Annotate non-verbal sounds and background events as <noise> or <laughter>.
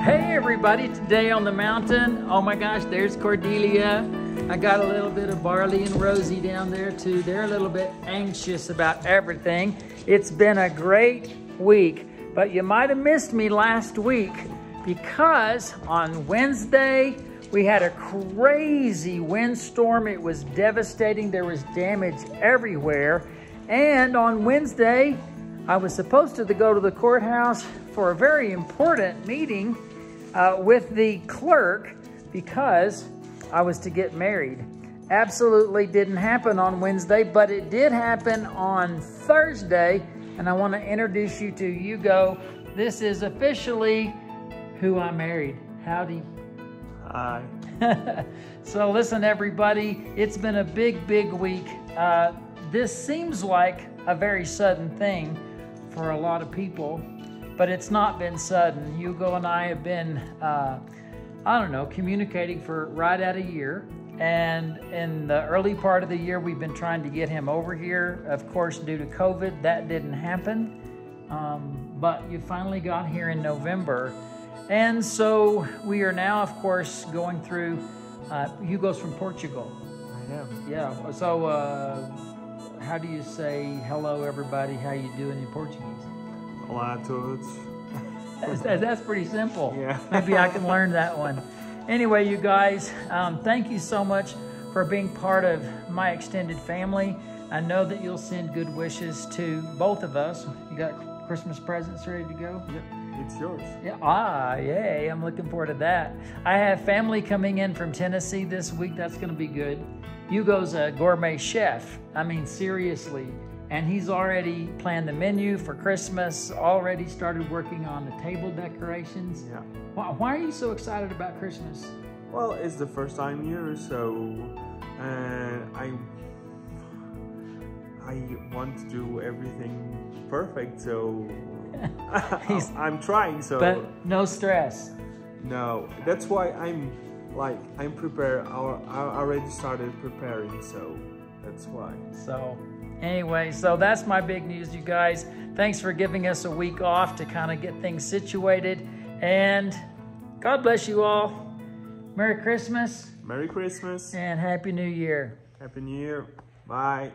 Hey everybody, today on the mountain, oh my gosh, there's Cordelia. I got a little bit of Barley and Rosie down there too. They're a little bit anxious about everything. It's been a great week, but you might have missed me last week because on Wednesday, we had a crazy windstorm. It was devastating. There was damage everywhere. And on Wednesday, I was supposed to go to the courthouse for a very important meeting uh, with the clerk because I was to get married. Absolutely didn't happen on Wednesday, but it did happen on Thursday. And I want to introduce you to Hugo. This is officially who I married. Howdy. Hi. <laughs> so listen, everybody, it's been a big, big week. Uh, this seems like a very sudden thing for a lot of people but it's not been sudden. Hugo and I have been, uh, I don't know, communicating for right at a year. And in the early part of the year, we've been trying to get him over here. Of course, due to COVID, that didn't happen. Um, but you finally got here in November. And so we are now, of course, going through, uh, Hugo's from Portugal. I am. Yeah. So, uh, how do you say hello, everybody? How you doing in Portuguese? Olá a todos. That's, that's pretty simple. Yeah. Maybe I can learn that one. Anyway, you guys, um, thank you so much for being part of my extended family. I know that you'll send good wishes to both of us. You got Christmas presents ready to go? Yep, it's yours. Yeah. Ah, yay. I'm looking forward to that. I have family coming in from Tennessee this week. That's going to be good. Hugo's a gourmet chef. I mean, seriously and he's already planned the menu for Christmas, already started working on the table decorations. Yeah. Why, why, are you so excited about Christmas? Well, it's the first time here, so uh, I I want to do everything perfect. So <laughs> I'm trying. So, but no stress. No, that's why I'm like I'm prepared. I already started preparing, so that's why. So Anyway, so that's my big news, you guys. Thanks for giving us a week off to kind of get things situated. And God bless you all. Merry Christmas. Merry Christmas. And Happy New Year. Happy New Year. Bye.